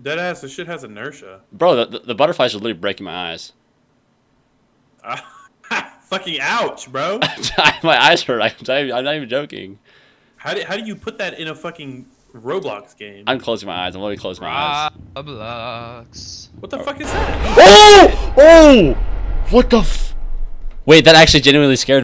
Dead ass. this shit has inertia. Bro, the, the, the butterflies are literally breaking my eyes. Ah, fucking ouch, bro. my eyes hurt. I'm not, even, I'm not even joking. How do, how do you put that in a fucking Roblox game? I'm closing my eyes. I'm literally closing my eyes. Roblox. What the fuck is that? Oh! Oh! What the f- Wait, that actually genuinely scared